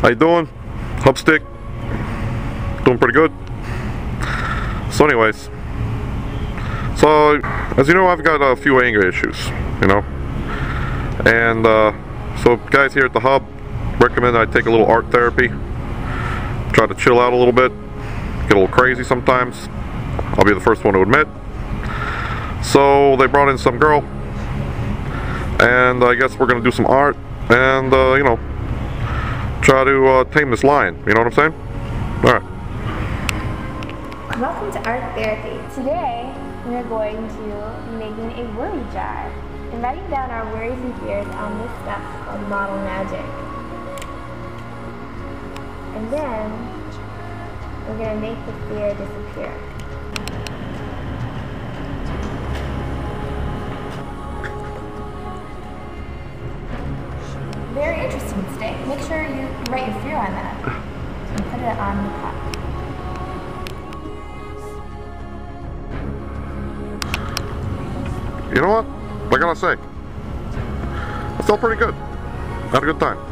How you doing? HuB Stick? Doing pretty good. So anyways, so as you know, I've got a few anger issues, you know, and uh, so guys here at the hub recommend I take a little art therapy, try to chill out a little bit, get a little crazy sometimes. I'll be the first one to admit. So they brought in some girl, and I guess we're gonna do some art, and uh, you know, try to uh, tame this lion. You know what I'm saying? All right. Welcome to Art Therapy. Today, we are going to be making a worry jar and writing down our worries and fears on this stuff called Model Magic. And then, we're going to make the fear disappear. Very interesting, Stick. Make sure you write your fear on that and put it on the cup. You know what? I gotta say, I felt pretty good. Had a good time.